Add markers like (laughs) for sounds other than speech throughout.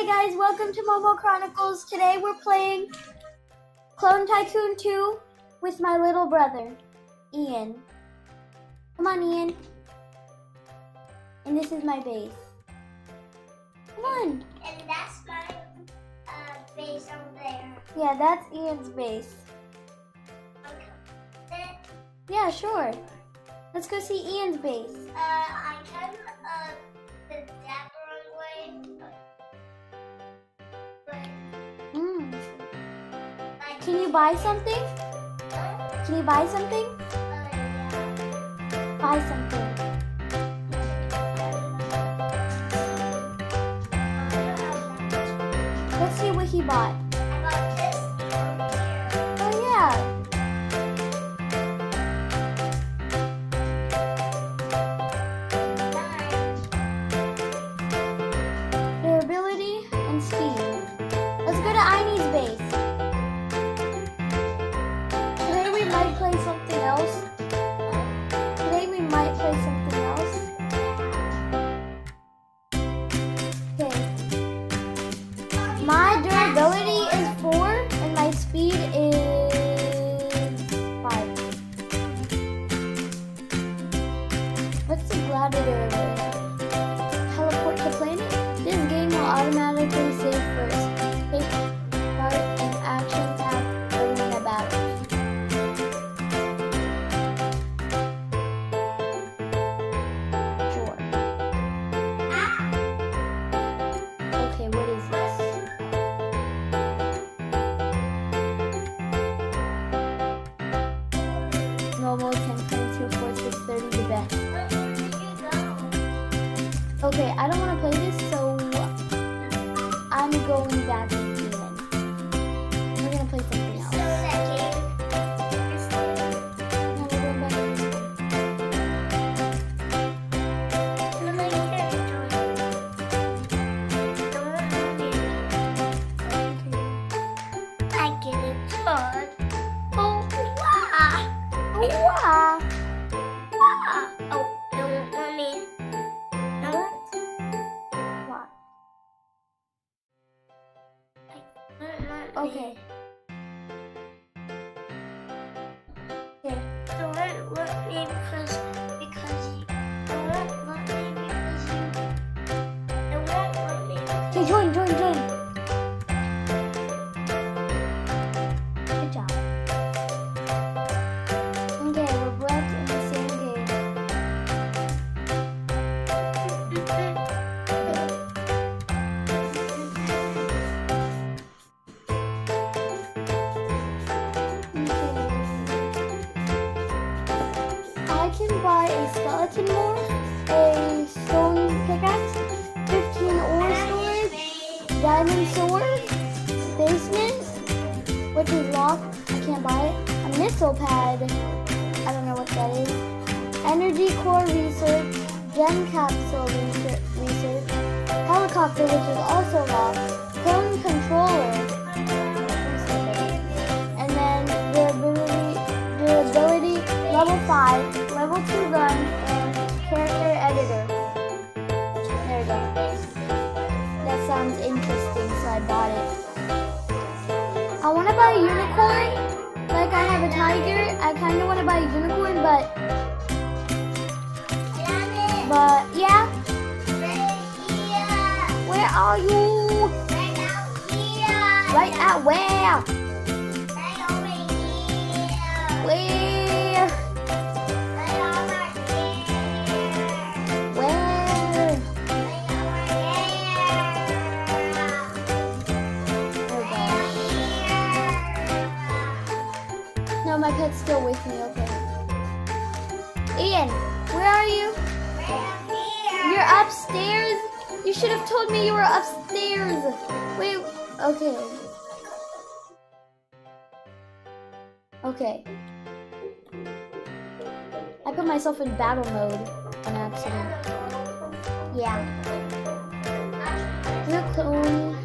Hi guys, welcome to Momo Chronicles. Today we're playing Clone Tycoon 2 with my little brother, Ean. Come on, Ean. And this is my base. Come on. And that's my uh, base over there. Yeah, that's Ean's base. Okay. Yeah, sure. Let's go see Ean's base. Uh, I can you buy something? Can you buy something? Buy something. Let's see what he bought. 哇。Skeleton a stone pickaxe, 15 ore storage, diamond sword, basement, which is locked, I can't buy it, a missile pad, I don't know what that is, energy core research, gem capsule research, research? Helicopter, which is also locked, clone controller, and then durability, durability level 5, level 2 gun, interesting, I bought it. I want to buy a unicorn. Like I have a tiger. I kind of want to buy a unicorn, but but yeah. Where are you? Right out here. at where? Where? Still with me. Okay. Ean, where are you? You're upstairs. You should have told me you were upstairs. Wait. Okay. Okay. I put myself in battle mode on accident. Yeah. Your clone.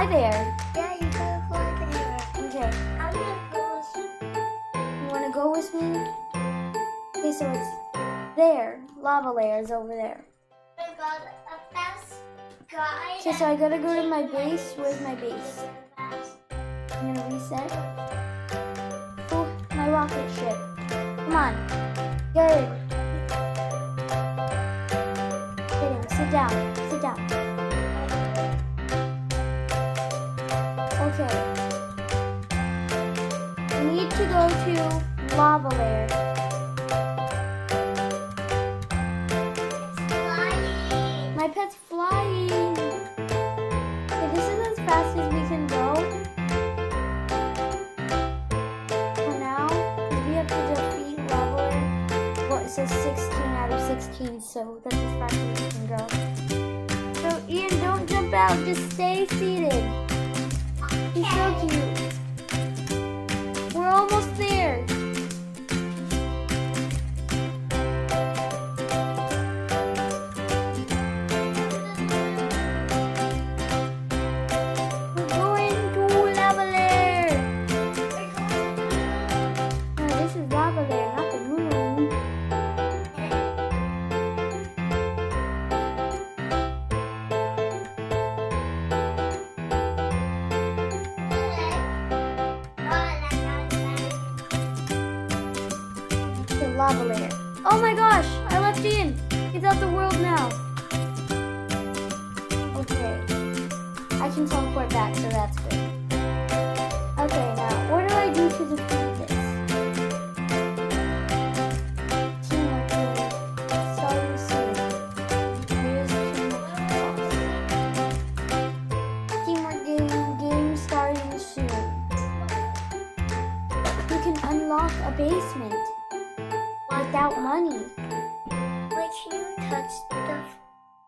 fly there. Yeah, you gotta fly there. Okay. I'm gonna go with You You wanna go with me? Okay, so it's there. Lava layers over there. I got a fast guy. Okay, so I gotta go to my base. Where's my base? I'm gonna reset. Oh, my rocket ship. Come on. Good. Get. Sit down. Sit down. Okay. We need to go to lava layer. My pet's flying. Okay, this is as fast as we can go. For now, we have to defeat lava layer. Well, it says 16 out of 16, so that's as fast as we can go. So Ean, don't jump out, just stay seated. So cute. I can teleport back, so that's good. Okay, now, what do I do to defeat this? unlock a basement without money. Would you touch the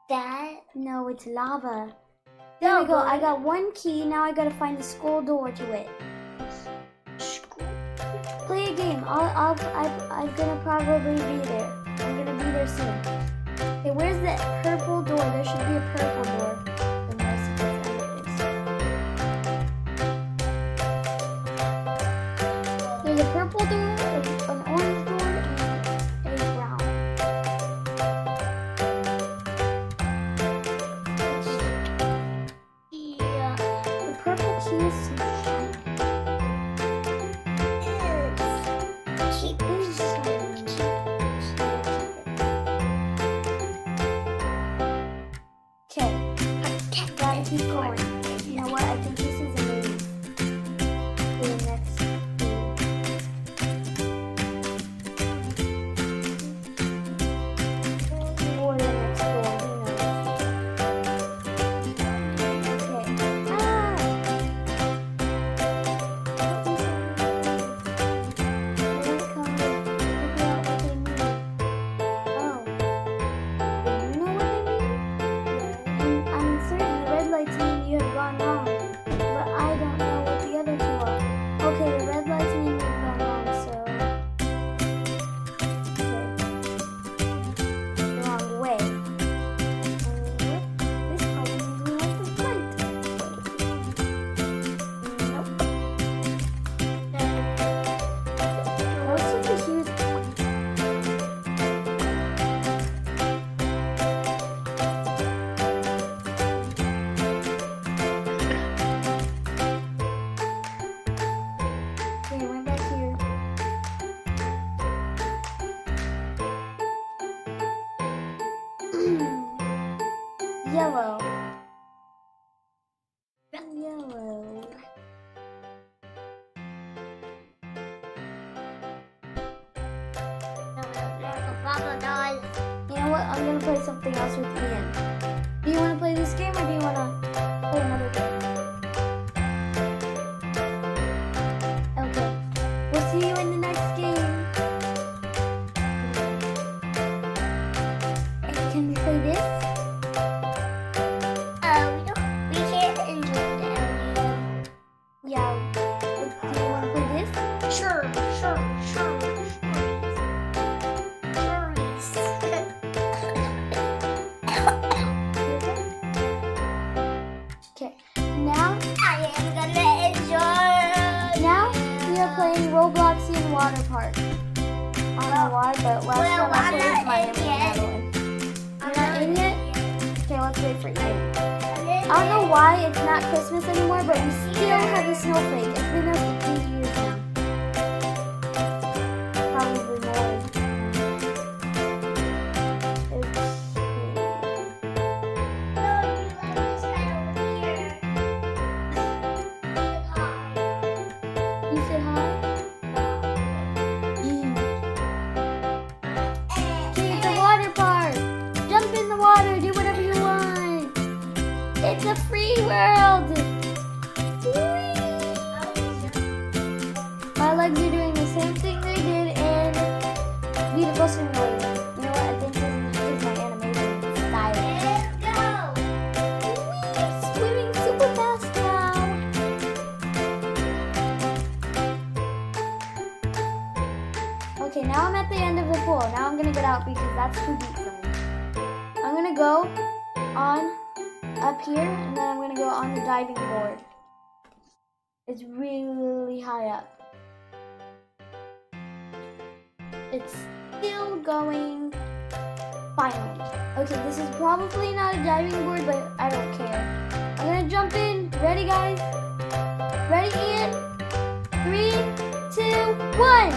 that? No, it's lava. There we go. I got one key. Now I gotta find the school door to it. Play a game. I'll, I'll, I, am gonna probably be there. I'm gonna be there soon. Okay, where's that purple door? There should be a purple door. Hello. I don't know why it's not Christmas anymore, but we still have the snowflake. It's been a going finally. Okay, this is probably not a diving board, but I don't care. I'm gonna jump in. Ready, guys? Ready, Ean? Three, two, one. (laughs)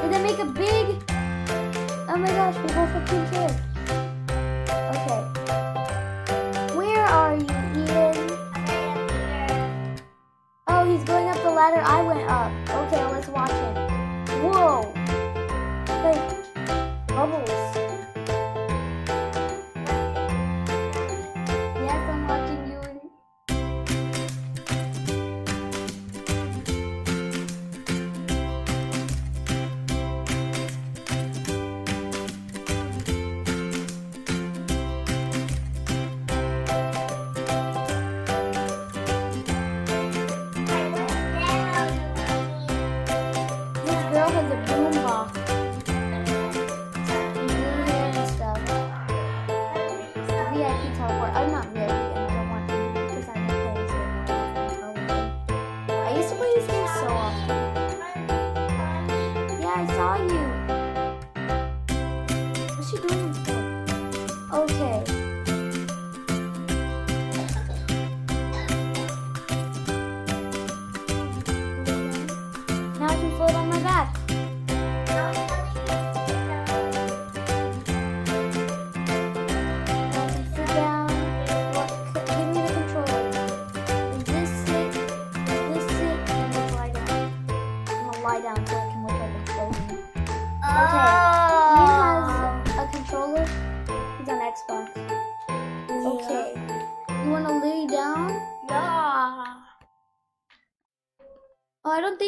Did I make a big? Oh my gosh, we both have pink hair. Okay. Where are you, Ean? Oh, he's going up the ladder I went up.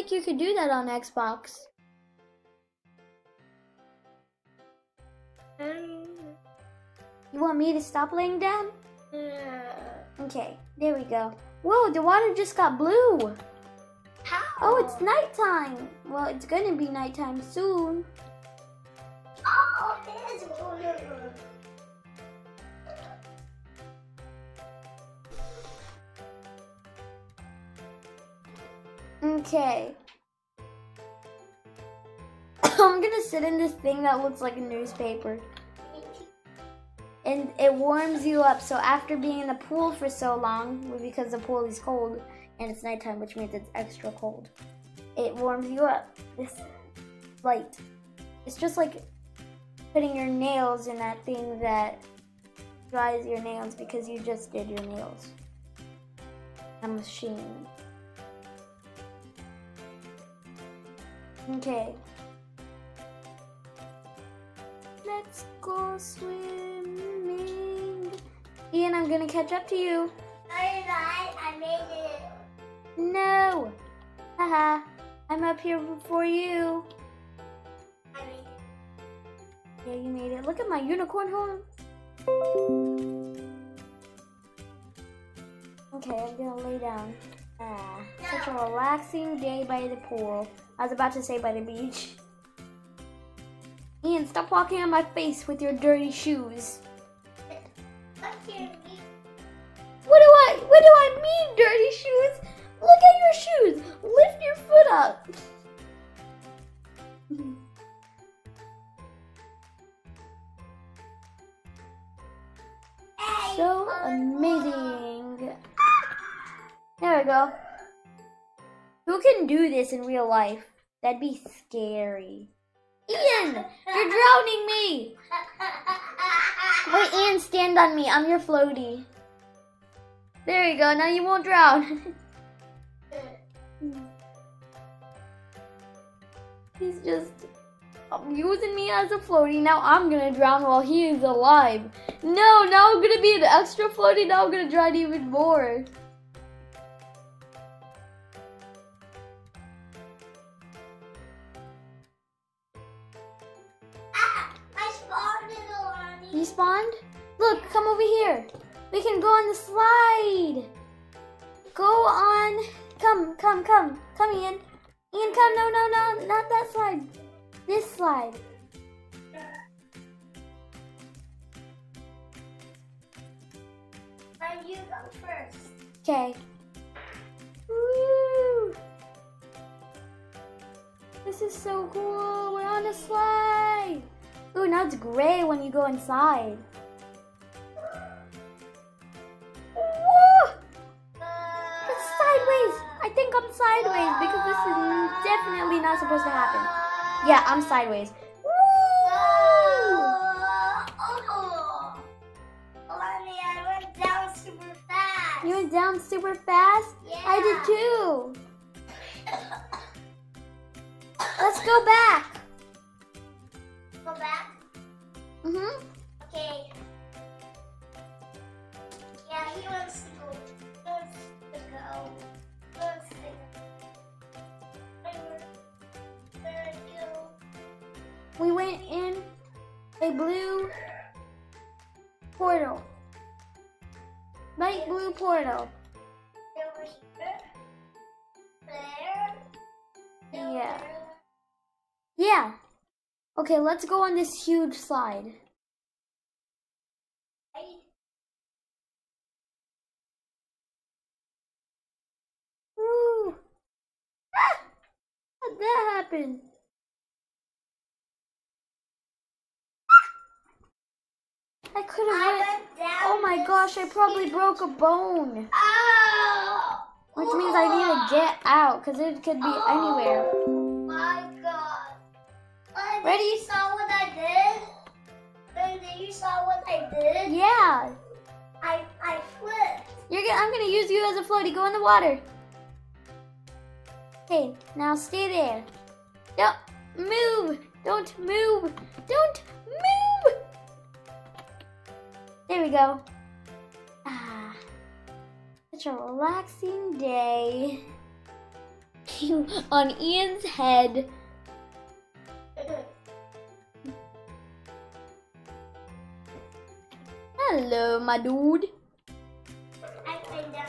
Think you could do that on Xbox. Um, You want me to stop laying down? uh, Okay, there we go. Whoa, the water just got blue. how? Oh, it's nighttime. Well, it's gonna be nighttime soon. Oh, it is blue. Okay. I'm gonna sit in this thing that looks like a newspaper. And it warms you up. So after being in the pool for so long, because the pool is cold and it's nighttime, which means it's extra cold, it warms you up. This light. It's just like putting your nails in that thing that dries your nails because you just did your nails. A machine. Okay. Let's go swimming. Ean, I'm gonna catch up to you. I made it. No. Haha. I'm up here before you. I made it. Yeah, you made it. Look at my unicorn horn. Okay, I'm gonna lay down. Ah, such a relaxing day by the pool. I was about to say by the beach. Ean, stop walking on my face with your dirty shoes. What's your meat? What do I what do I mean dirty shoes? Look at your shoes. Lift your foot up. So amazing. There we go. Who can do this in real life? That'd be scary. Ean, you're drowning me. Wait, Ean, stand on me. I'm your floaty. There you go. Now you won't drown. (laughs) He's just um, using me as a floaty. Now I'm gonna drown while he is alive. No, now I'm gonna be an extra floaty. Now I'm gonna drown even more. Spawned? Look, come over here. We can go on the slide. Go on. Come, come, come. Come, Ean. Ean, come. No, no, no. Not that slide. This slide. And you go first. Okay. Woo! This is so cool. We're on a slide. Ooh, now it's gray when you go inside. Woo! It's sideways. I think I'm sideways because this is definitely not supposed to happen. Yeah, I'm sideways. Woo! Oh, Alani, I went down super fast. You went down super fast? I did too. Let's go back. Blue portal. Light blue portal. Yeah. Yeah. Okay, let's go on this huge slide. Right. Woo! Ah! How'd that happen? I could have I went. went down. Oh my gosh, I probably broke a bone. Oh! Which means I need to get out because it could be oh anywhere. Oh my god. Ready? You saw what I did? You saw what I did? Yeah. I I flipped. You're gonna, I'm gonna use you as a floaty. Go in the water. Okay, now stay there. Don't move. Don't move. Don't move. There we go. Ah, such a relaxing day. (laughs) on Ean's head. Hello, my dude. I came down.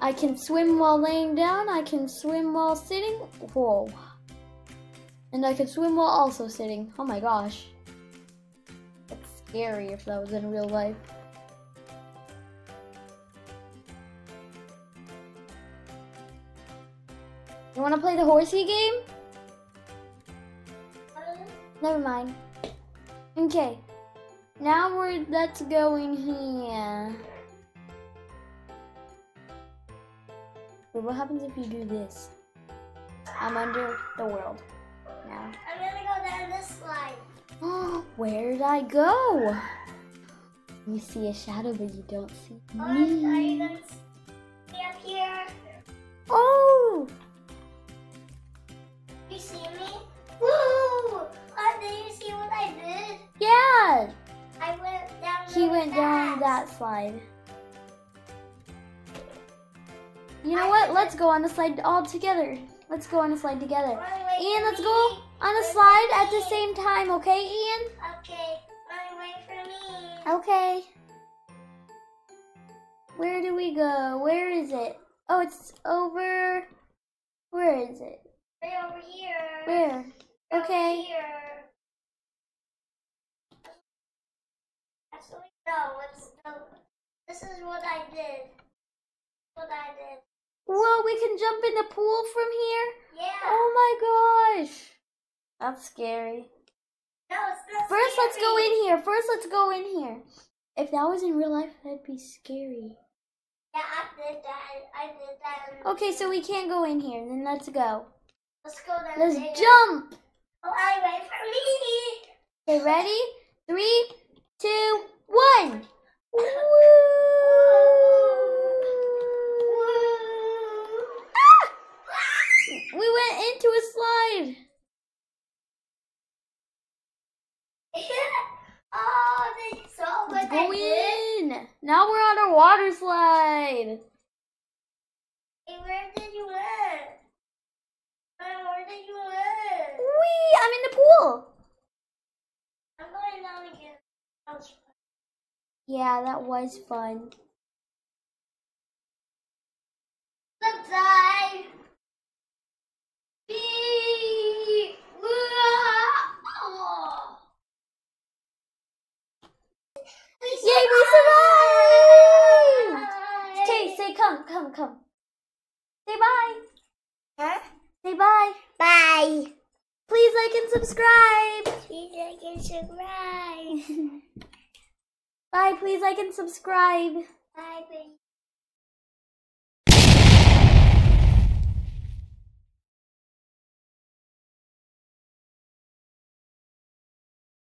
I can swim while laying down. I can swim while sitting. Whoa. And I can swim while also sitting. Oh my gosh. That's scary if that was in real life. You want to play the horsey game? Never mind. Okay. Now we're let's go in here. Wait, what happens if you do this? I'm under the world now. I'm gonna go down this slide. (gasps) Oh, Where did I go? You see a shadow, but you don't see Oh, me. gonna stay up here? Oh! Slide. You know what? Let's go on the slide all together. Let's go on the slide together. Ean, let's go on the slide at the same time, okay, Ean? Okay, run away from me. Okay. Where do we go? Where is it? Oh, it's over. Where is it? Right over here. Where? Over Okay. Here. Actually, no. It's the. This is what I did. What I did. Whoa, we can jump in the pool from here? Yeah. Oh my gosh. That's scary. No, it's not. First, let's go in here. First, let's go in here. If that was in real life, that'd be scary. Yeah, I did that. I did that. Okay, so we can't go in here. Then let's go. Let's go down Let's there. jump. Oh, I wait for me. Okay, ready? Three, two, one. We went into a slide. they saw what Let's I go in. Now we're on a water slide. Hey, where did you? Uh, Where did you went? Wee! I'm in the pool. I'm going down again. That was fun. Yeah, that was fun. Let's dive. Bee. We Yay, we survived! Okay, say come, come, come. Say bye. Huh? Say bye. Bye. Please like and subscribe. Please like and subscribe. (laughs) Bye, please like and subscribe. Bye, baby.